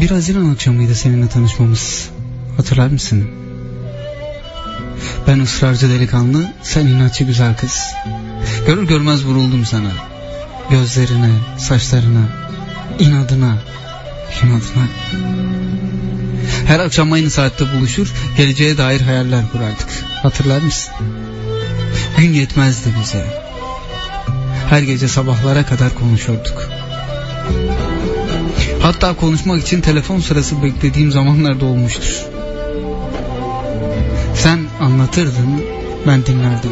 Bir Haziran akşamıydı seninle tanışmamız. Hatırlar mısın? Ben ısrarcı delikanlı, sen inatçı güzel kız. Görür görmez vuruldum sana. Gözlerine, saçlarına, inadına, inadına. Her akşam aynı saatte buluşur, geleceğe dair hayaller kurardık. Hatırlar mısın? Gün yetmezdi bize. Her gece sabahlara kadar konuşurduk. Hatta konuşmak için telefon sırası beklediğim zamanlarda olmuştur. Sen anlatırdın, ben dinlerdim.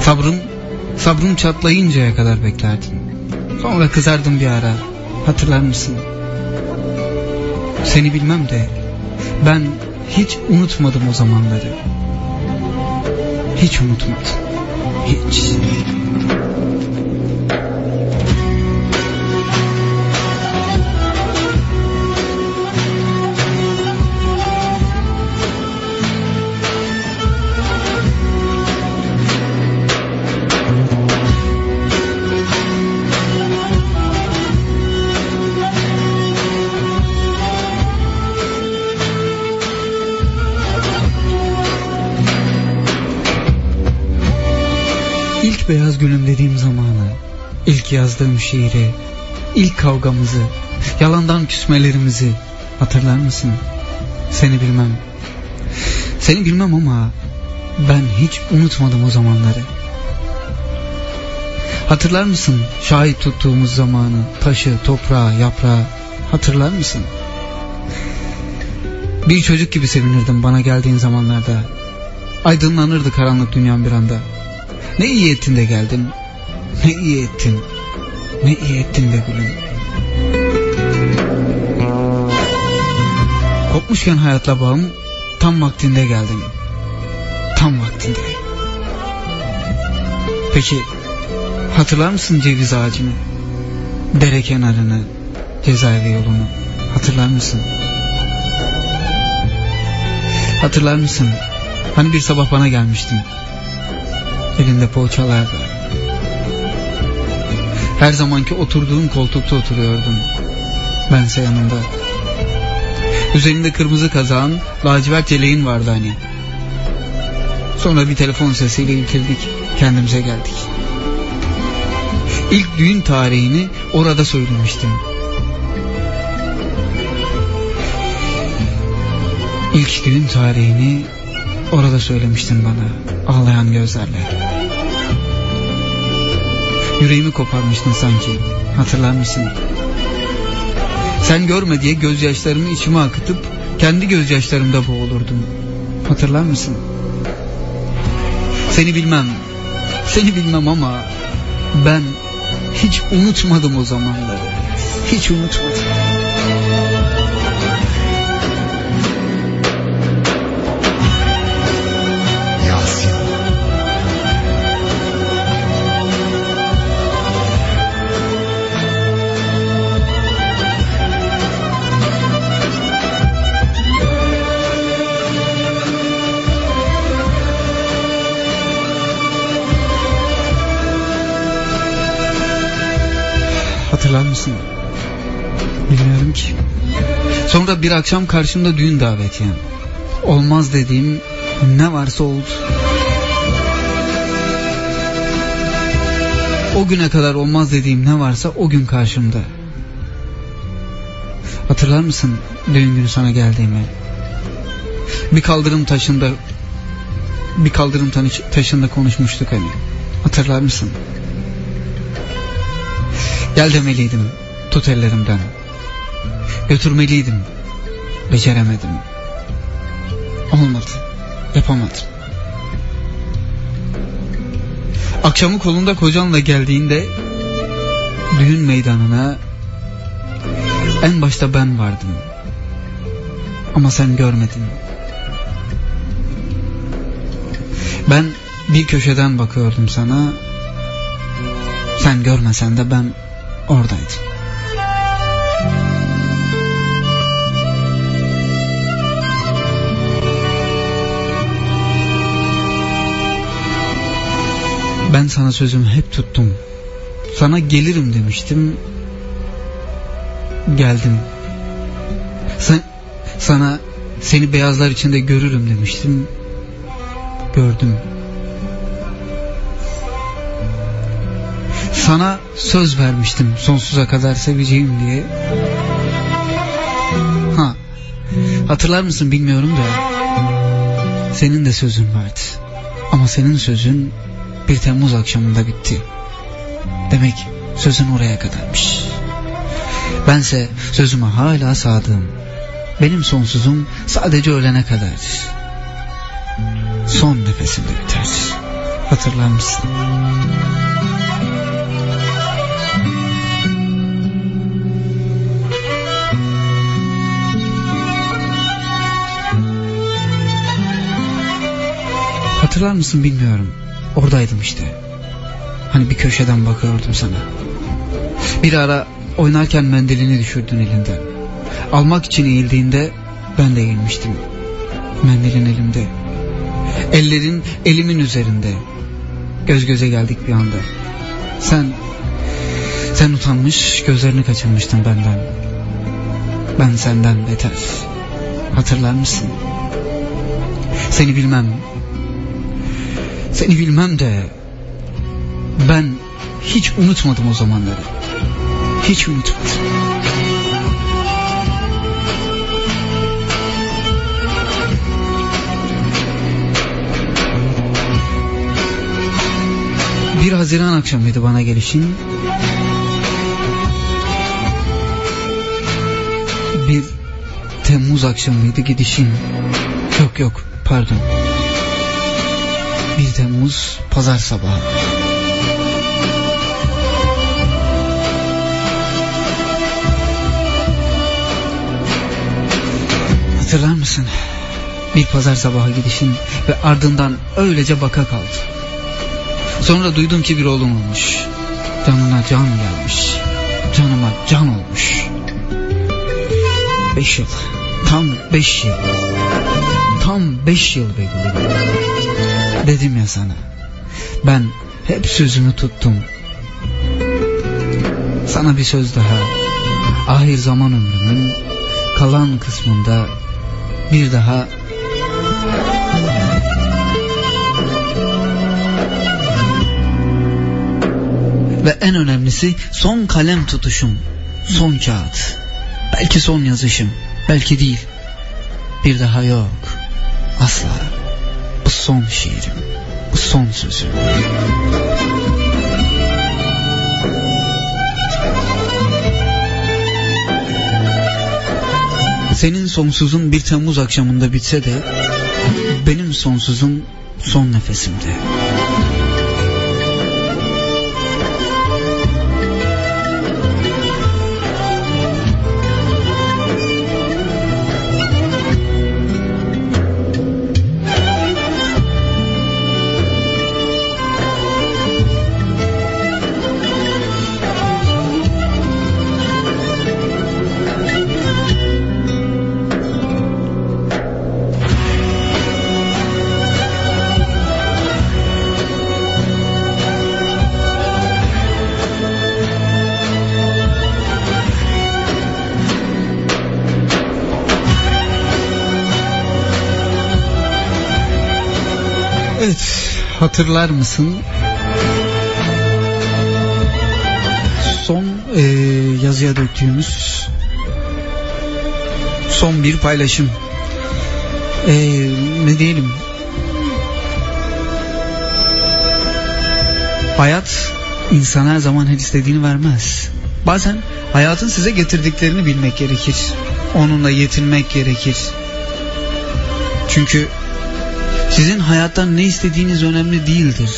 Sabrım, sabrım çatlayıncaya kadar beklerdim. Sonra kızardım bir ara. Hatırlar mısın? Seni bilmem de ben hiç unutmadım o zamanları. Hiç unutmadım. Hiç. İlk beyaz gülüm dediğim zamanı, ilk yazdığım şiiri, ilk kavgamızı, yalandan küsmelerimizi hatırlar mısın? Seni bilmem. Seni bilmem ama ben hiç unutmadım o zamanları. Hatırlar mısın şahit tuttuğumuz zamanı, taşı, toprağı, yaprağı hatırlar mısın? Bir çocuk gibi sevinirdim bana geldiğin zamanlarda. Aydınlanırdı karanlık dünyam bir anda. Ne iyi ettin de geldin. Ne iyi ettin. Ne iyi ettin de gülüm. Kopmuşken hayatla bağım tam vaktinde geldim. Tam vaktinde. Peki hatırlar mısın ceviz ağacını? Dere kenarını, cezaevi yolunu hatırlar mısın? Hatırlar mısın? Hani bir sabah bana gelmiştin. Elinde poğaçalarla. Her zamanki oturduğum koltukta oturuyordum. Bense yanında. Üzerinde kırmızı kazağın, lacivert yeleğin vardı hani. Sonra bir telefon sesiyle ilkildik. Kendimize geldik. İlk düğün tarihini orada söylemiştim. İlk düğün tarihini orada söylemiştin bana ağlayan gözlerle. Yüreğimi koparmıştın sanki hatırlar mısın? Sen görme diye gözyaşlarımı içime akıtıp kendi gözyaşlarımda boğulurdum. Hatırlar mısın? Seni bilmem, seni bilmem ama ben hiç unutmadım o zamanları. Hiç unutmadım. Hatırlar mısın? Bilmiyorum ki. Sonra bir akşam karşımda düğün davetiyem. Olmaz dediğim ne varsa oldu. O güne kadar olmaz dediğim ne varsa o gün karşımda. Hatırlar mısın düğün günü sana geldiğimi? Bir kaldırım taşında bir kaldırım taşında konuşmuştuk hani. Hatırlar mısın? Gel demeliydim. Tut ellerimden. Götürmeliydim. Beceremedim. Olmadı. Yapamadım. Akşamı kolunda kocanla geldiğinde düğün meydanına en başta ben vardım. Ama sen görmedin. Ben bir köşeden bakıyordum sana. Sen görmesen de ben oradaydım. Ben sana sözümü hep tuttum. Sana gelirim demiştim. Geldim. Sen, sana seni beyazlar içinde görürüm demiştim. Gördüm. Sana söz vermiştim sonsuza kadar seveceğim diye. Ha, hatırlar mısın bilmiyorum da senin de sözün vardı. Ama senin sözün bir Temmuz akşamında bitti. Demek sözün oraya kadarmış. Bense sözüme hala sadığım. Benim sonsuzum sadece ölene kadardır. Son nefesimde biter. Hatırlar mısın? Hatırlar mısın bilmiyorum. Oradaydım işte. Hani bir köşeden bakıyordum sana. Bir ara oynarken mendilini düşürdün elinden. Almak için eğildiğinde ben de eğilmiştim. Mendilin elimde. Ellerin elimin üzerinde. Göz göze geldik bir anda. Sen sen utanmış gözlerini kaçırmıştın benden. Ben senden beter. Hatırlar mısın? Seni bilmem. Seni bilmem de ben hiç unutmadım o zamanları. Hiç unutmadım. Bir Haziran akşamıydı bana gelişin. Bir Temmuz akşamıydı gidişin. Yok yok pardon. Bir Temmuz pazar sabahı. Hatırlar mısın? Bir pazar sabahı gidişin ve ardından öylece baka kaldı. Sonra duydum ki bir oğlum olmuş. Canına can gelmiş. Canıma can olmuş. Beş yıl. Tam beş yıl. Tam beş yıl be gülüm. Dedim ya sana. Ben hep sözümü tuttum. Sana bir söz daha. Ahir zaman ömrümün kalan kısmında bir daha ve en önemlisi son kalem tutuşum, son kağıt. Belki son yazışım, belki değil. Bir daha yok. Asla. Son şiirim, bu son sözüm. Senin sonsuzun bir Temmuz akşamında bitse de benim sonsuzum son nefesimde. Evet, hatırlar mısın? Son e, yazıya döktüğümüz son bir paylaşım. E, ne diyelim? Hayat insan her zaman her istediğini vermez. Bazen hayatın size getirdiklerini bilmek gerekir. Onunla yetinmek gerekir. Çünkü sizin hayattan ne istediğiniz önemli değildir.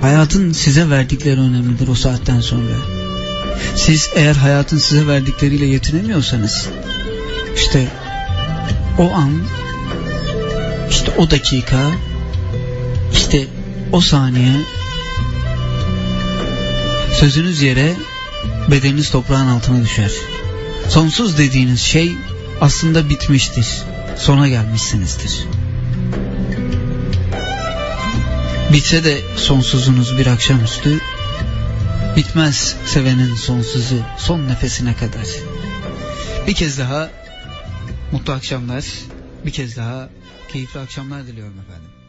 Hayatın size verdikleri önemlidir o saatten sonra. Siz eğer hayatın size verdikleriyle yetinemiyorsanız işte o an işte o dakika işte o saniye sözünüz yere bedeniniz toprağın altına düşer. Sonsuz dediğiniz şey aslında bitmiştir. Sona gelmişsinizdir. Bitse de sonsuzunuz bir akşamüstü Bitmez sevenin sonsuzu son nefesine kadar Bir kez daha Mutlu akşamlar. Bir kez daha keyifli akşamlar diliyorum efendim.